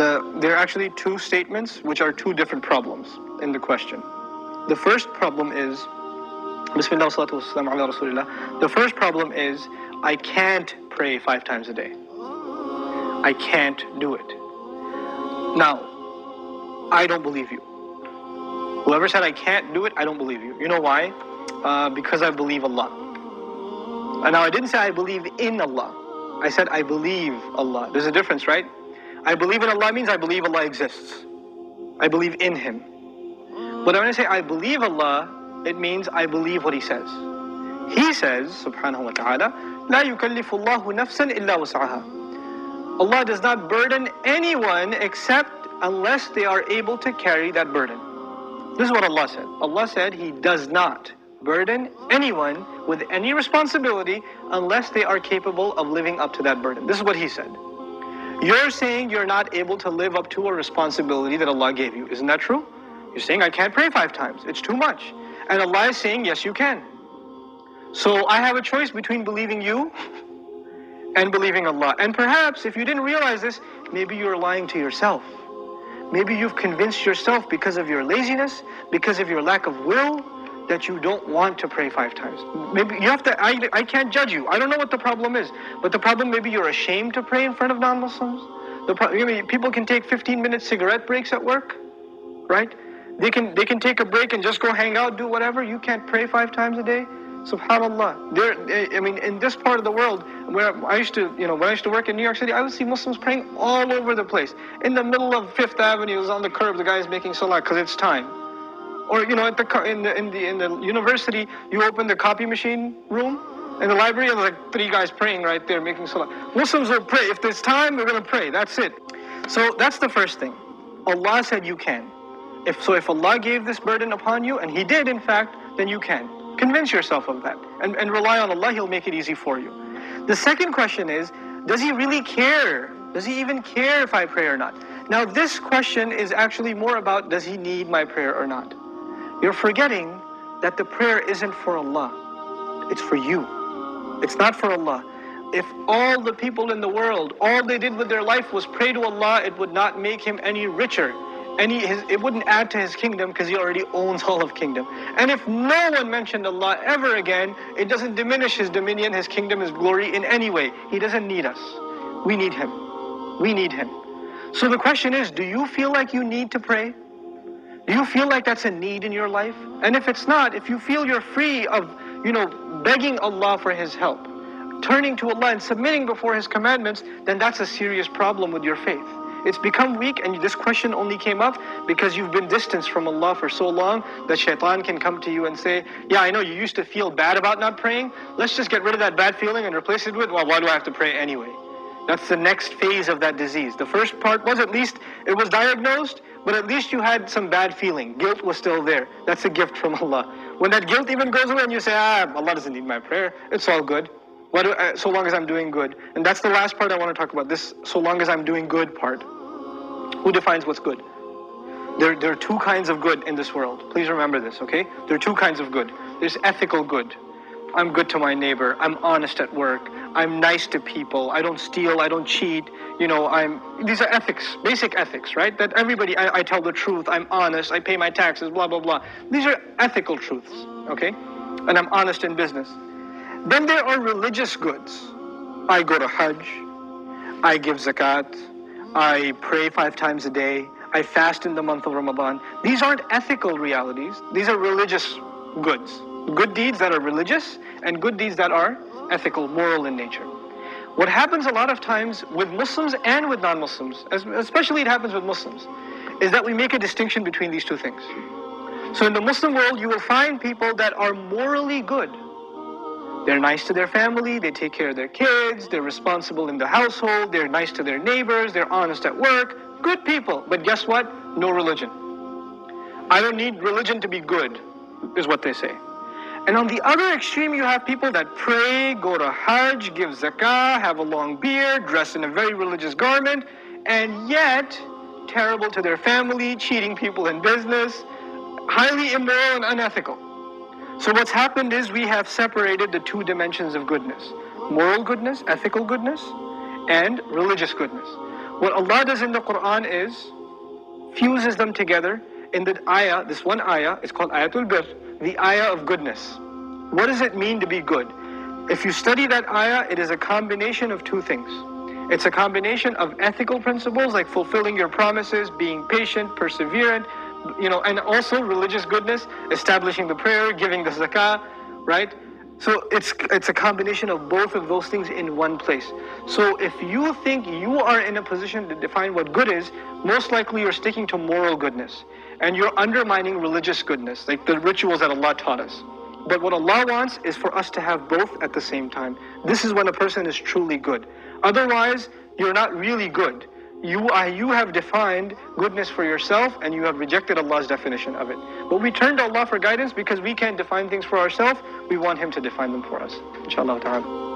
The, there are actually two statements which are two different problems in the question. The first problem is, Bismillah ala Rasulillah. The first problem is, I can't pray five times a day. I can't do it. Now, I don't believe you. Whoever said I can't do it, I don't believe you. You know why? Uh, because I believe Allah. And now I didn't say I believe in Allah. I said I believe Allah. There's a difference, right? I believe in Allah means I believe Allah exists. I believe in Him. But when I say I believe Allah, it means I believe what He says. He says, subhanahu wa ta'ala, لا يكلف الله نفسا إلا وسعها. Allah does not burden anyone except unless they are able to carry that burden. This is what Allah said. Allah said He does not burden anyone with any responsibility unless they are capable of living up to that burden. This is what He said. You're saying you're not able to live up to a responsibility that Allah gave you. Isn't that true? You're saying, I can't pray five times. It's too much. And Allah is saying, yes, you can. So I have a choice between believing you and believing Allah. And perhaps if you didn't realize this, maybe you're lying to yourself. Maybe you've convinced yourself because of your laziness, because of your lack of will, that you don't want to pray five times. Maybe you have to, I, I can't judge you. I don't know what the problem is. But the problem, maybe you're ashamed to pray in front of non Muslims. The pro- I mean, people can take 15 minute cigarette breaks at work, right? They can, they can take a break and just go hang out, do whatever. You can't pray five times a day. Subhanallah. There, I mean, in this part of the world, where I used to, you know, when I used to work in New York City, I would see Muslims praying all over the place. In the middle of Fifth Avenue, on the curb, the guy is making salah because it's time. Or you know, at the in the in the in the university, you open the copy machine room in the library, and there's like three guys praying right there, making salah. Muslims will pray if there's time. we're gonna pray. That's it. So that's the first thing. Allah said you can. If so, if Allah gave this burden upon you, and He did, in fact, then you can. Convince yourself of that and, and rely on Allah, He'll make it easy for you. The second question is Does He really care? Does He even care if I pray or not? Now, this question is actually more about does He need my prayer or not? You're forgetting that the prayer isn't for Allah, it's for you. It's not for Allah. If all the people in the world, all they did with their life was pray to Allah, it would not make him any richer. Any, his, it wouldn't add to his kingdom because he already owns all of kingdom. And if no one mentioned Allah ever again, it doesn't diminish his dominion, his kingdom, his glory in any way. He doesn't need us. We need him. We need him. So the question is, do you feel like you need to pray? Do you feel like that's a need in your life? And if it's not, if you feel you're free of, you know, begging Allah for His help, turning to Allah and submitting before His commandments, then that's a serious problem with your faith. It's become weak, and this question only came up because you've been distanced from Allah for so long that shaitan can come to you and say, Yeah, I know you used to feel bad about not praying. Let's just get rid of that bad feeling and replace it with, Well, why do I have to pray anyway? That's the next phase of that disease. The first part was at least it was diagnosed, but at least you had some bad feeling. Guilt was still there. That's a gift from Allah. When that guilt even goes away and you say, ah, Allah doesn't need my prayer, it's all good. What, uh, so long as I'm doing good. And that's the last part I want to talk about this so long as I'm doing good part. Who defines what's good? There, there are two kinds of good in this world. Please remember this, okay? There are two kinds of good. There's ethical good. I'm good to my neighbor. I'm honest at work. I'm nice to people. I don't steal. I don't cheat. You know, I'm. These are ethics, basic ethics, right? That everybody. I, I tell the truth. I'm honest. I pay my taxes. Blah blah blah. These are ethical truths, okay? And I'm honest in business. Then there are religious goods. I go to Hajj. I give zakat. I pray five times a day. I fast in the month of Ramadan. These aren't ethical realities. These are religious goods. Good deeds that are religious and good deeds that are ethical, moral in nature. What happens a lot of times with Muslims and with non Muslims, especially it happens with Muslims, is that we make a distinction between these two things. So in the Muslim world, you will find people that are morally good. They're nice to their family, they take care of their kids, they're responsible in the household, they're nice to their neighbors, they're honest at work. Good people. But guess what? No religion. I don't need religion to be good, is what they say. And on the other extreme, you have people that pray, go to Hajj, give zakah, have a long beard, dress in a very religious garment, and yet terrible to their family, cheating people in business, highly immoral and unethical. So what's happened is we have separated the two dimensions of goodness moral goodness, ethical goodness, and religious goodness. What Allah does in the Quran is fuses them together in that ayah, this one ayah, is called Ayatul Bir, the ayah of goodness. What does it mean to be good? If you study that ayah, it is a combination of two things. It's a combination of ethical principles like fulfilling your promises, being patient, perseverant, you know, and also religious goodness, establishing the prayer, giving the zakah, right? So it's it's a combination of both of those things in one place. So if you think you are in a position to define what good is, most likely you're sticking to moral goodness and you're undermining religious goodness, like the rituals that Allah taught us. But what Allah wants is for us to have both at the same time. This is when a person is truly good. Otherwise, you're not really good. You, are, you have defined goodness for yourself and you have rejected Allah's definition of it. But we turn to Allah for guidance because we can't define things for ourselves. We want Him to define them for us. Inshallah ta'ala.